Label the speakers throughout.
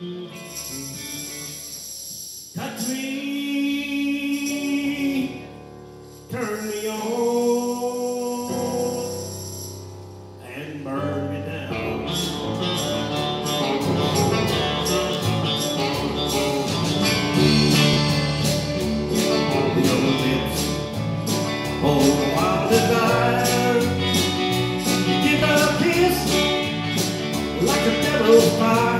Speaker 1: Me, turn me on, and burn me down. Your lips, wild desire. You give a kiss like a devil's fire.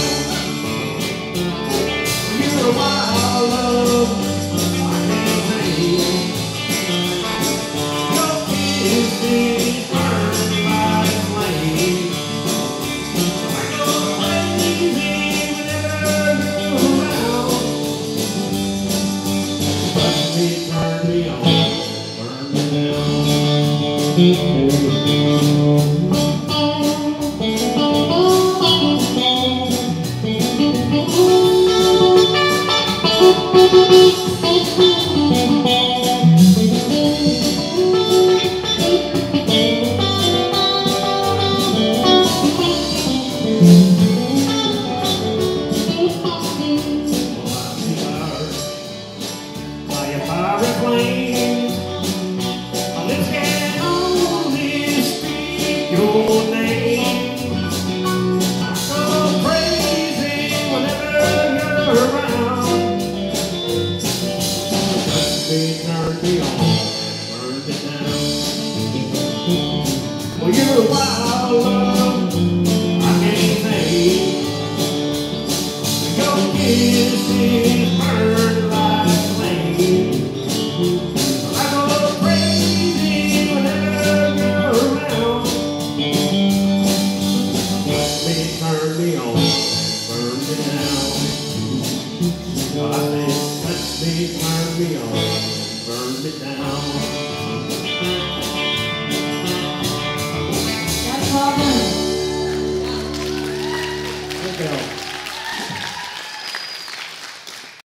Speaker 1: By a flame, Well, you're a wild love, I can't say. Your kisses burn like flame. I go crazy whenever you're around. Touch me, turn me on, burn me down. I said, touch me, turn me on, burn me down. film.